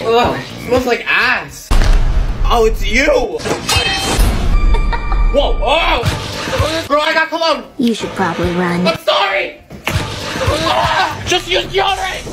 Ugh, smells like ass. Oh, it's you. Whoa, oh! Bro, I got cologne. You should probably run. I'm sorry. Just use deodorant.